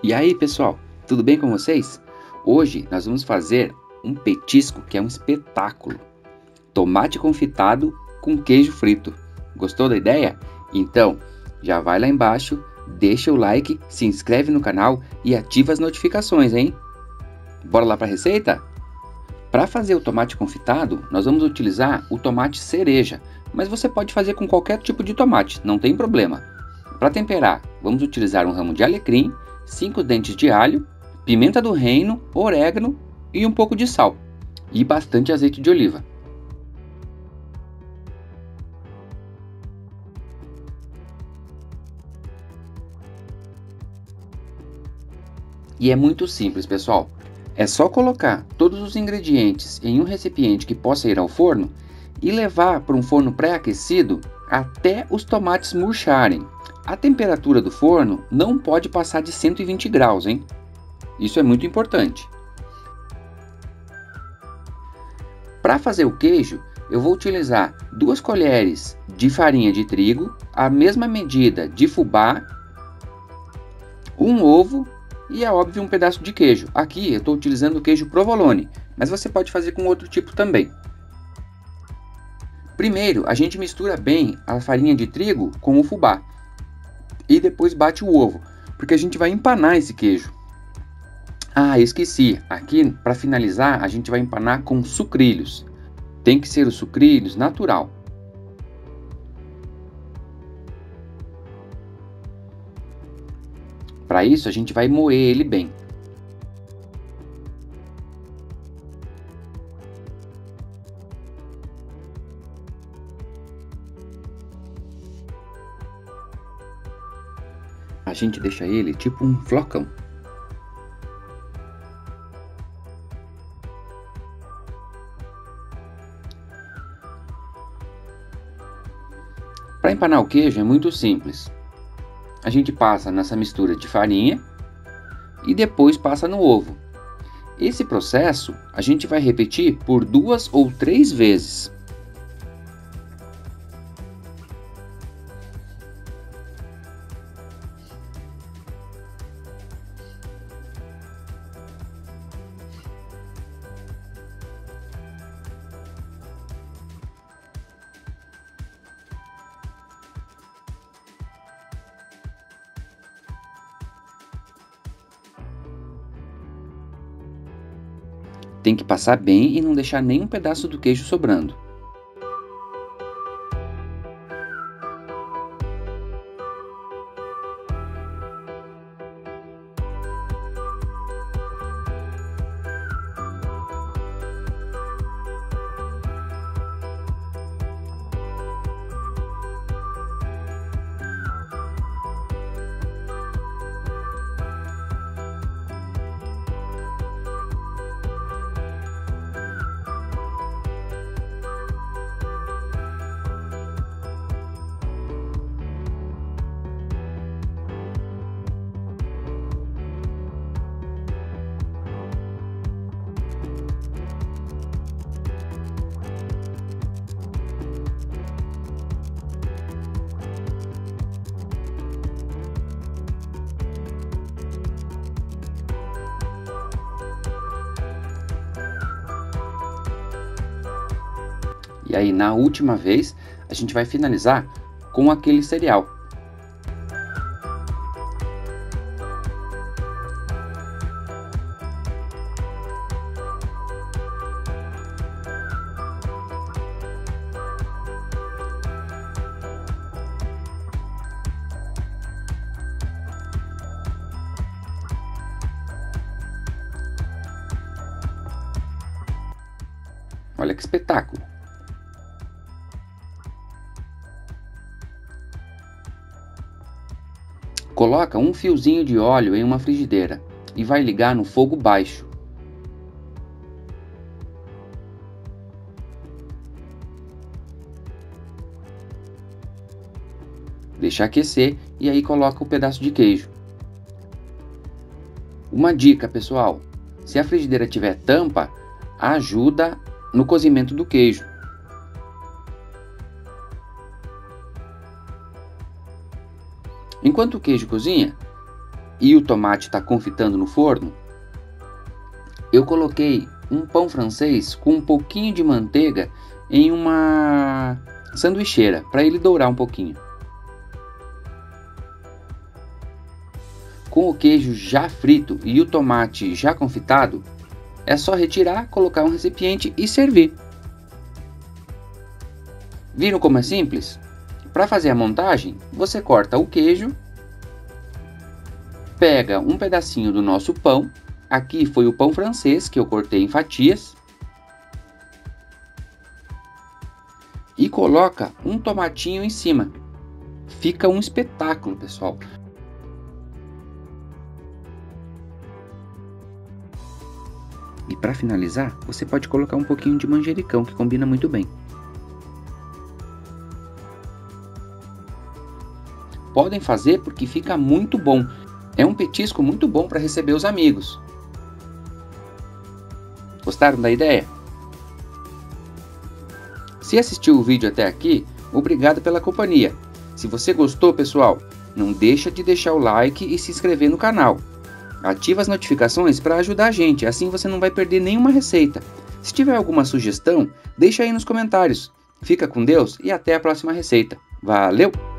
E aí, pessoal, tudo bem com vocês? Hoje nós vamos fazer um petisco que é um espetáculo. Tomate confitado com queijo frito. Gostou da ideia? Então, já vai lá embaixo, deixa o like, se inscreve no canal e ativa as notificações, hein? Bora lá para a receita? Para fazer o tomate confitado, nós vamos utilizar o tomate cereja, mas você pode fazer com qualquer tipo de tomate, não tem problema. Para temperar, vamos utilizar um ramo de alecrim, 5 dentes de alho, pimenta do reino, orégano e um pouco de sal e bastante azeite de oliva. E é muito simples, pessoal. É só colocar todos os ingredientes em um recipiente que possa ir ao forno e levar para um forno pré-aquecido até os tomates murcharem. A temperatura do forno não pode passar de 120 graus, hein? Isso é muito importante. Para fazer o queijo, eu vou utilizar duas colheres de farinha de trigo, a mesma medida de fubá, um ovo e é óbvio um pedaço de queijo. Aqui eu estou utilizando o queijo provolone, mas você pode fazer com outro tipo também. Primeiro, a gente mistura bem a farinha de trigo com o fubá e depois bate o ovo, porque a gente vai empanar esse queijo. Ah, esqueci. Aqui, para finalizar, a gente vai empanar com sucrilhos. Tem que ser o sucrilhos natural. Para isso, a gente vai moer ele bem. A gente deixa ele tipo um flocão. Para empanar o queijo é muito simples a gente passa nessa mistura de farinha e depois passa no ovo. Esse processo a gente vai repetir por duas ou três vezes. Tem que passar bem e não deixar nenhum pedaço do queijo sobrando. E aí, na última vez, a gente vai finalizar com aquele cereal. Olha que espetáculo! Coloca um fiozinho de óleo em uma frigideira e vai ligar no fogo baixo. Deixa aquecer e aí coloca o pedaço de queijo. Uma dica, pessoal: se a frigideira tiver tampa, ajuda no cozimento do queijo. Enquanto o queijo cozinha, e o tomate está confitando no forno, eu coloquei um pão francês com um pouquinho de manteiga em uma sanduicheira para ele dourar um pouquinho. Com o queijo já frito e o tomate já confitado, é só retirar, colocar um recipiente e servir. Viram como é simples? Para fazer a montagem, você corta o queijo, pega um pedacinho do nosso pão, aqui foi o pão francês que eu cortei em fatias, e coloca um tomatinho em cima. Fica um espetáculo, pessoal. E para finalizar, você pode colocar um pouquinho de manjericão que combina muito bem. Podem fazer porque fica muito bom. É um petisco muito bom para receber os amigos. Gostaram da ideia? Se assistiu o vídeo até aqui, obrigado pela companhia. Se você gostou, pessoal, não deixa de deixar o like e se inscrever no canal. Ativa as notificações para ajudar a gente, assim você não vai perder nenhuma receita. Se tiver alguma sugestão, deixa aí nos comentários. Fica com Deus e até a próxima receita. Valeu!